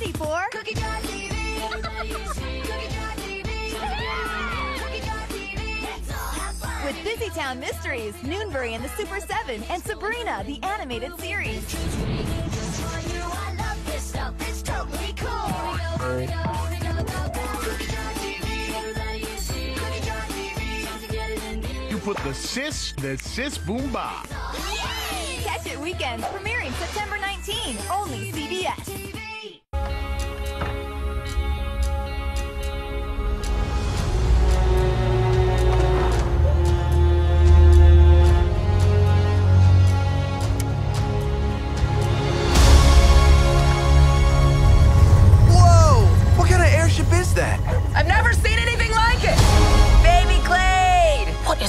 ready for Cookie Jar TV. Cookie Jar TV. Cookie Jar TV. Let's all have fun. with Busytown Mysteries, Noonbory and the Super 7, and Sabrina, the animated series. You, put the sis, the sis boomba. Yay! Catch it weekends, premiering September 19, only CBS.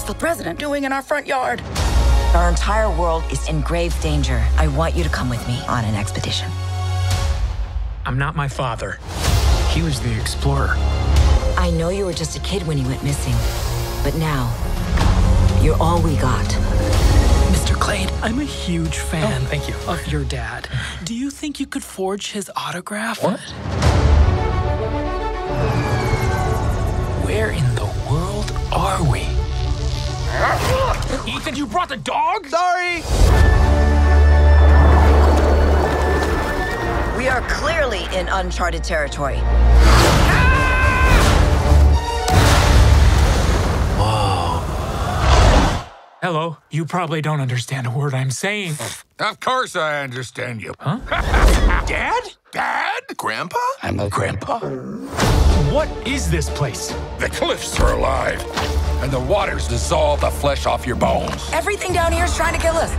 The president doing in our front yard? Our entire world is in grave danger. I want you to come with me on an expedition. I'm not my father. He was the explorer. I know you were just a kid when he went missing, but now you're all we got. Mr. Clade, I'm a huge fan oh, thank you. of your dad. Do you think you could forge his autograph? What? Where in Ethan, you brought the dog? Sorry! We are clearly in uncharted territory. Hello. You probably don't understand a word I'm saying. Of course I understand you. Huh? Dad? Dad? Grandpa? I'm a grandpa. What is this place? The cliffs are alive, and the waters dissolve the flesh off your bones. Everything down here is trying to kill us.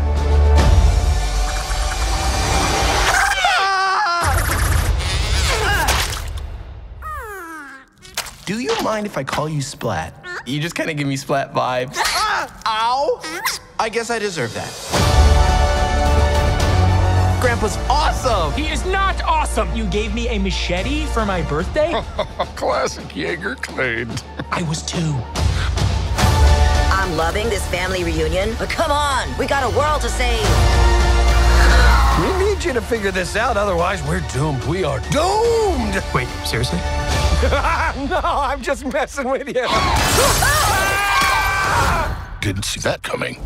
Do you mind if I call you Splat? You just kind of give me Splat vibes. Ow! I guess I deserve that. Grandpa's awesome! He is not awesome. You gave me a machete for my birthday? Classic Jaeger Clade. I was two. I'm loving this family reunion, but come on, we got a world to save. We need you to figure this out, otherwise we're doomed. We are doomed! Wait, seriously? no, I'm just messing with you. Didn't see that coming.